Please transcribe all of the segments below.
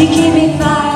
You keep me fire.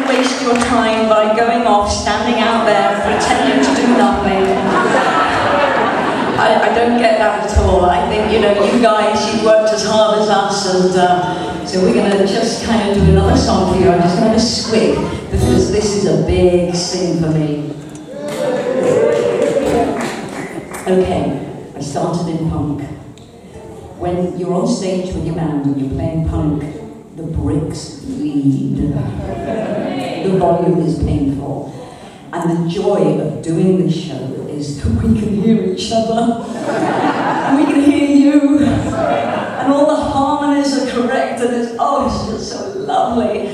don't waste your time by going off, standing out there, pretending to do nothing. I, I don't get that at all. I think, you know, you guys, you've worked as hard as us, and uh, so we're going to just kind of do another song for you. I'm just going to squig, because this is a big sing for me. Okay, I started in punk. When you're on stage with your band and you're playing punk, the bricks bleed. the volume is painful. And the joy of doing this show is that we can hear each other. we can hear you. And all the harmonies are correct and it's, oh, it's just so lovely.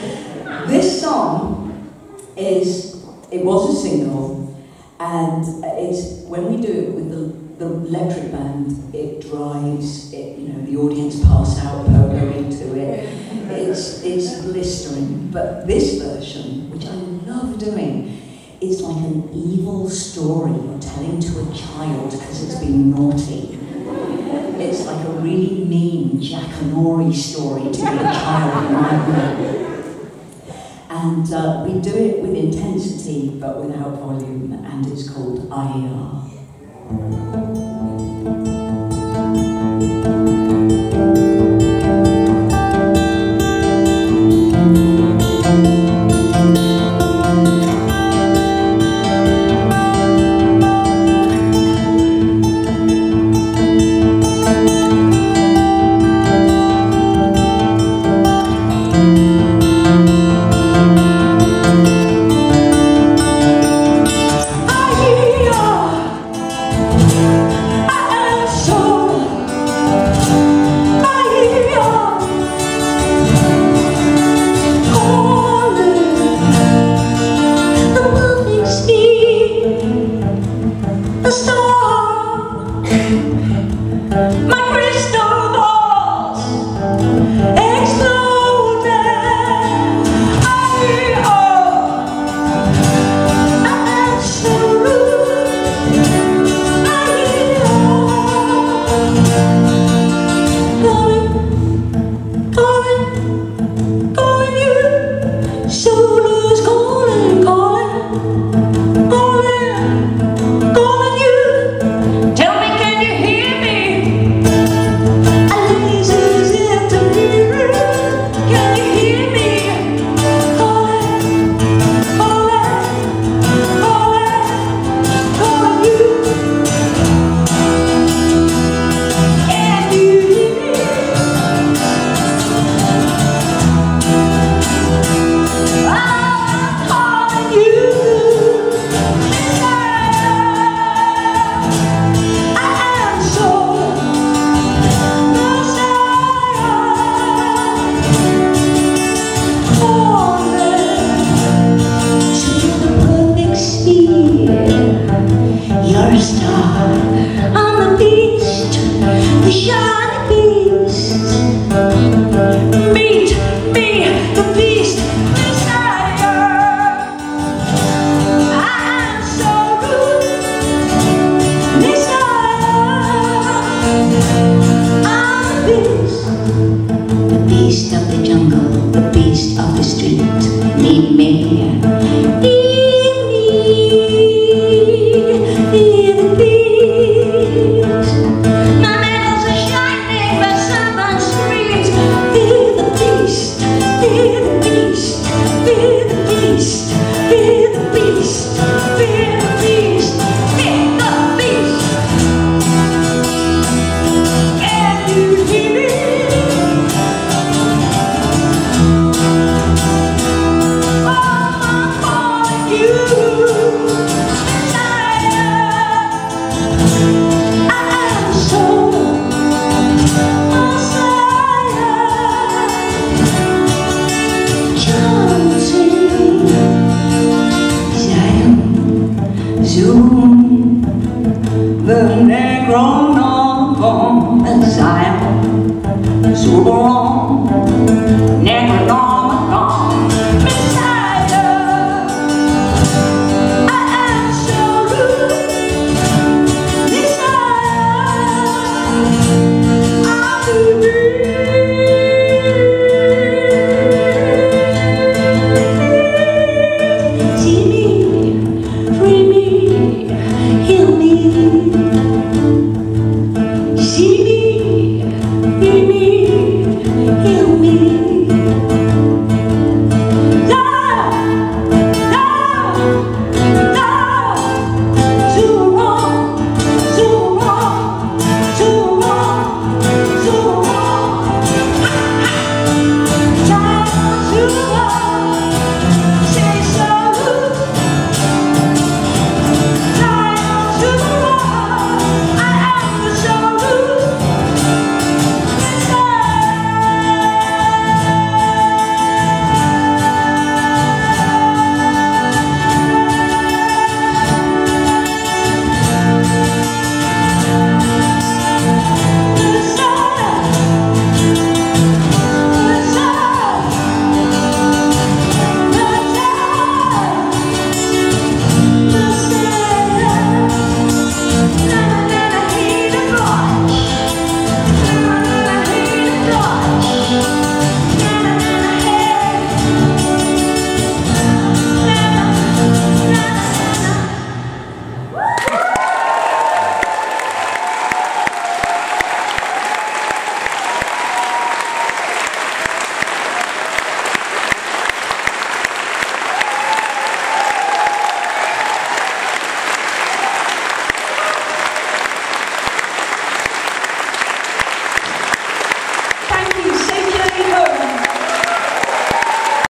This song is, it was a single, and it's, when we do it with the the electric band, it drives, it, you know, the audience pass out, go into it. It's, it's blistering. But this version, which I love doing, is like an evil story you're telling to a child because it's been naughty. It's like a really mean Jackanory story to a child in my room. And uh, we do it with intensity but without volume, and it's called Ieya.